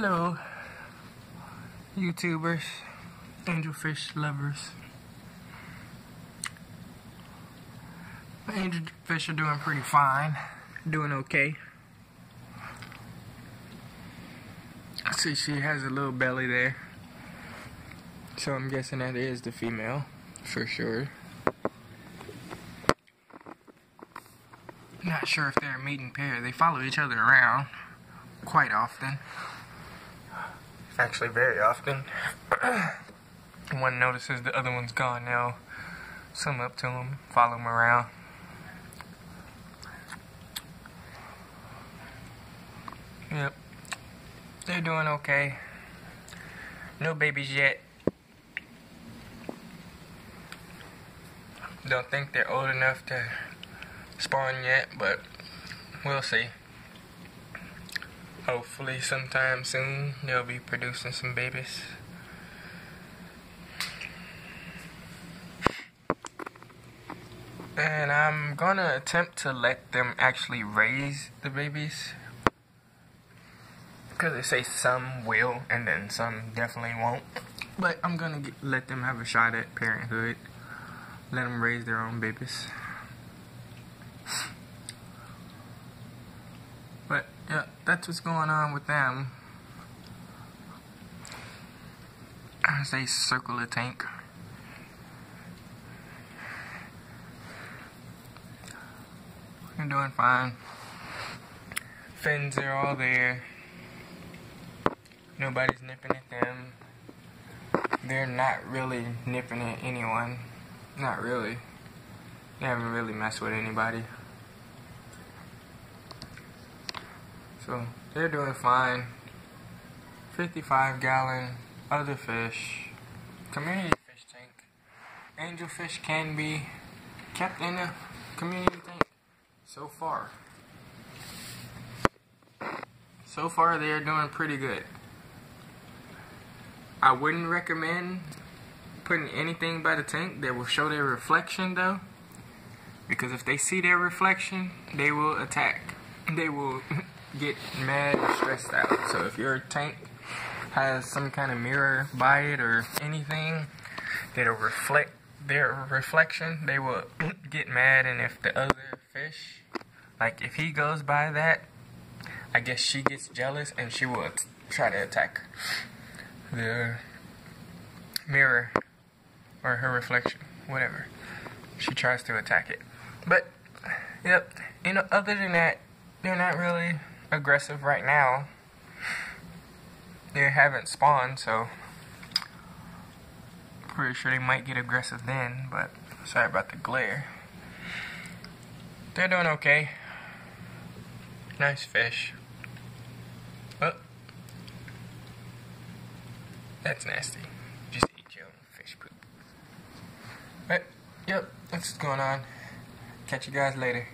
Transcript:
Hello, YouTubers, angelfish lovers. Angelfish are doing pretty fine, doing okay. I see she has a little belly there, so I'm guessing that is the female for sure. Not sure if they're a mating pair. They follow each other around quite often actually very often. one notices the other one's gone now. Swim up to him, follow him around. Yep. They're doing okay. No babies yet. Don't think they're old enough to spawn yet, but we'll see hopefully sometime soon they'll be producing some babies. And I'm gonna attempt to let them actually raise the babies. Because they say some will and then some definitely won't. But I'm gonna get, let them have a shot at parenthood. Let them raise their own babies. But yeah, that's what's going on with them. As they circle the tank. They're doing fine. Fins are all there. Nobody's nipping at them. They're not really nipping at anyone. Not really. They haven't really messed with anybody. So they're doing fine. 55 gallon other fish. Community fish tank. Angelfish can be kept in a community tank. So far. So far they are doing pretty good. I wouldn't recommend putting anything by the tank that will show their reflection though. Because if they see their reflection, they will attack. They will get mad or stressed out. So if your tank has some kind of mirror by it or anything that'll reflect their reflection, they will get mad. And if the other fish, like if he goes by that, I guess she gets jealous and she will try to attack the mirror or her reflection, whatever. She tries to attack it. But, yep, you know, other than that, they're not really aggressive right now. They haven't spawned, so pretty sure they might get aggressive then, but sorry about the glare. They're doing okay. Nice fish. Oh. That's nasty. Just eat your own fish poop. But, yep, that's what's going on. Catch you guys later.